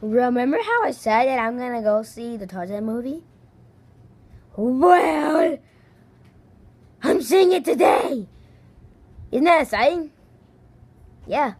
Remember how I said that I'm gonna go see the Tarzan movie? Well, I'm seeing it today. Isn't that exciting? Yeah.